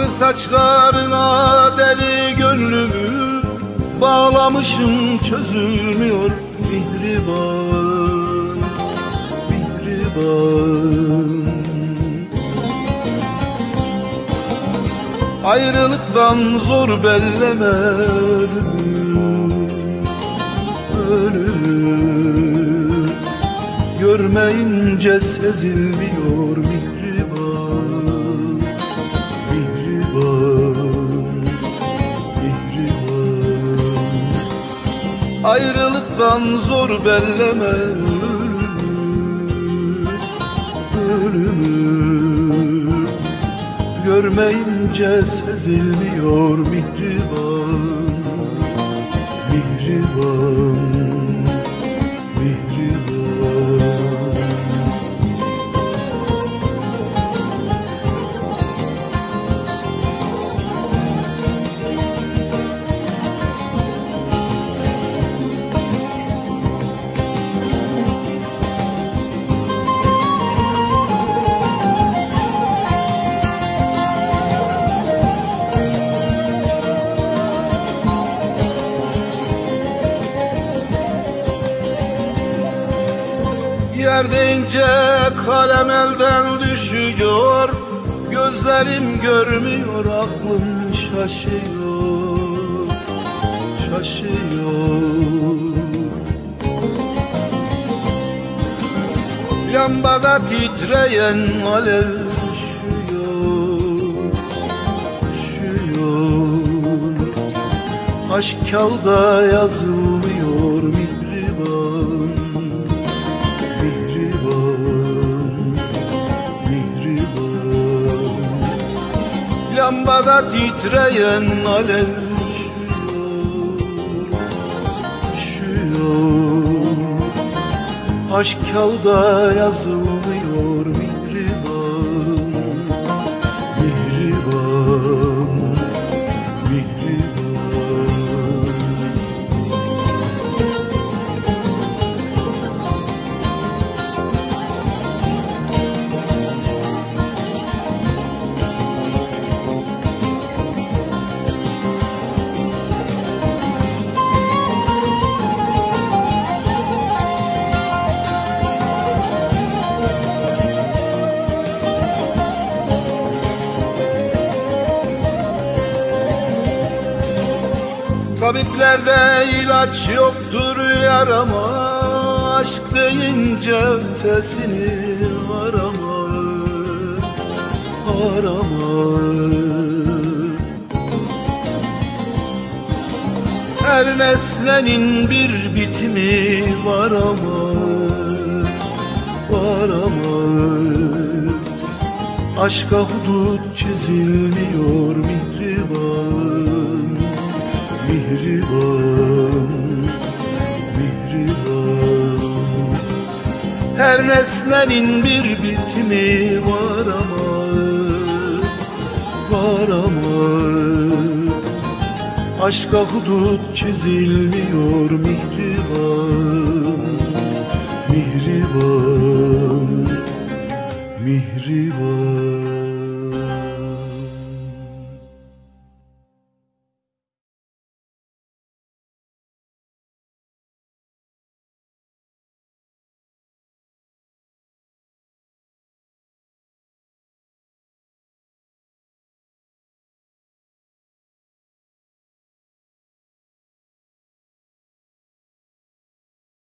saçlarına deli gönlümü Bağlamışım çözülmüyor mihriban Mihriban Ayrılıktan zor belleme Ölümü Görmeyince sezilmiyor Ayrılıktan zor belleme ölümü Ölümü Görmeyince sezilmiyor mihriban. Mihriban Yer deyince kalem elden düşüyor. Gözlerim görmüyor aklım şaşıyor Şaşıyor. Lambada titreyen alev üşüyor Üşüyor Aşk kağıda yazılmıyor Mihriban Lambada titreyen alev Üşüyor Aşk kağıda yazılmıyor Mihriban Mihriban Tabiplerde ilaç yoktur yarama Aşk deyince ötesini arama Arama Her nesnenin bir bitimi var ama Var ama Aşka hudut çizilmiyor Her nesnenin bir bitimi var ama Var ama. Aşka hudut çizilmiyor mihriban Mihriban Mihriban